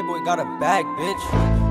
Playboy got a bag, bitch.